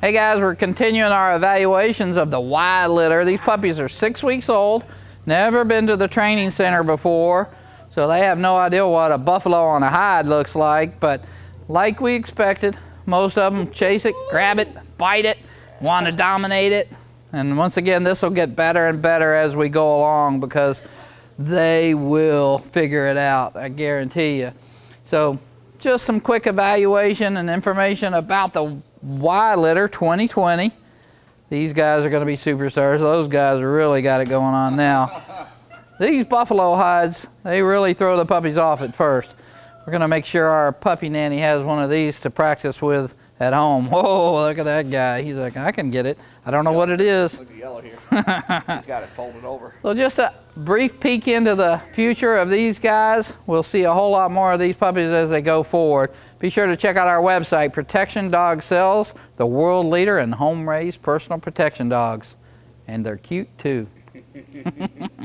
Hey guys, we're continuing our evaluations of the Y litter. These puppies are six weeks old, never been to the training center before, so they have no idea what a buffalo on a hide looks like, but like we expected, most of them chase it, grab it, bite it, want to dominate it. And once again, this will get better and better as we go along because they will figure it out, I guarantee you. So just some quick evaluation and information about the Y litter 2020. These guys are going to be superstars. Those guys really got it going on now. These buffalo hides, they really throw the puppies off at first. We're going to make sure our puppy nanny has one of these to practice with at home. Whoa, look at that guy. He's like, I can get it. I don't know what it is. Look at yellow here. He's got it folded over. So just a brief peek into the future of these guys. We'll see a whole lot more of these puppies as they go forward. Be sure to check out our website, Protection Dog Sales, the world leader in home-raised personal protection dogs. And they're cute too.